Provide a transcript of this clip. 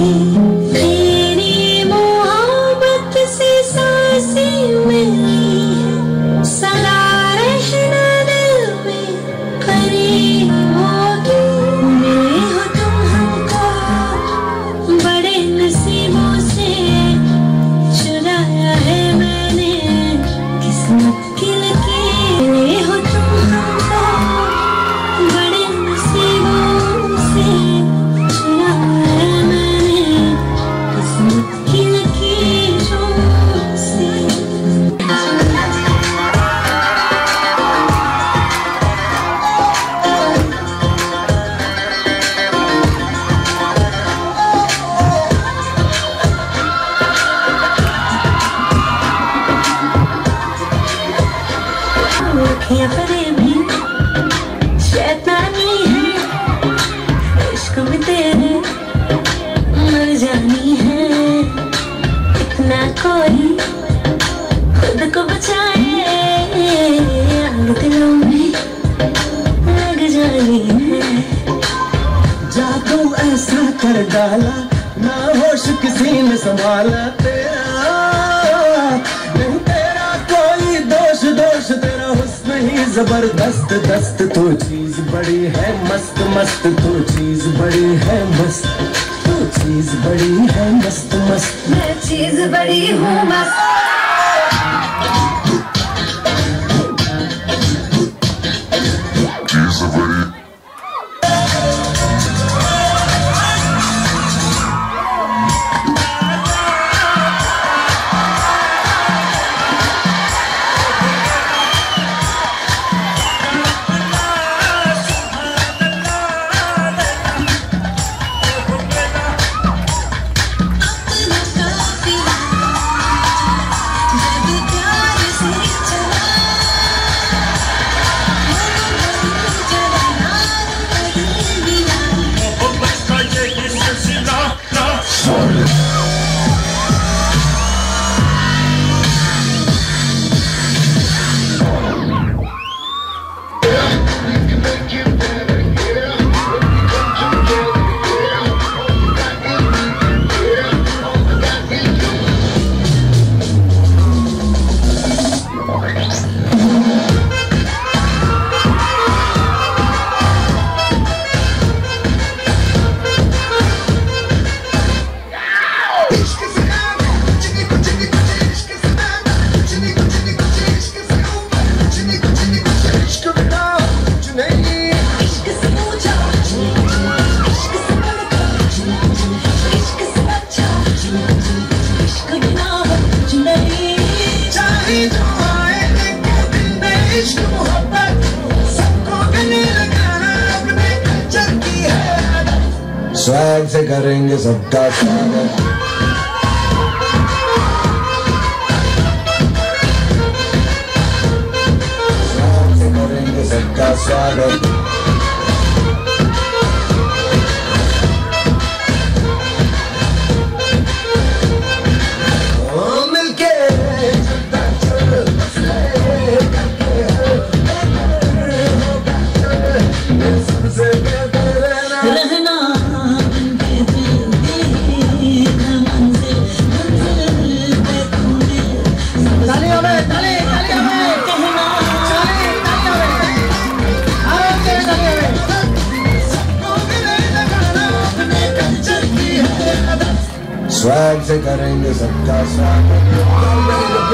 Senhor. कर डाला ना होश किसी ने संभाला। तेरा तेरा कोई दोष दोष तेरा हुस्न ही ज़बरदस्त दस्त। तो चीज़ बड़ी है मस्त मस्त तो चीज़ बड़ी है मस्त। तो चीज़ बड़ी है मस्त मस्त। मैं चीज़ बड़ी हूँ मस्त। स्वैग से करेंगे सबका स्वागत। स्वैग से करेंगे सबका स्वागत। स्वैग से करेंगे सबका स्वागत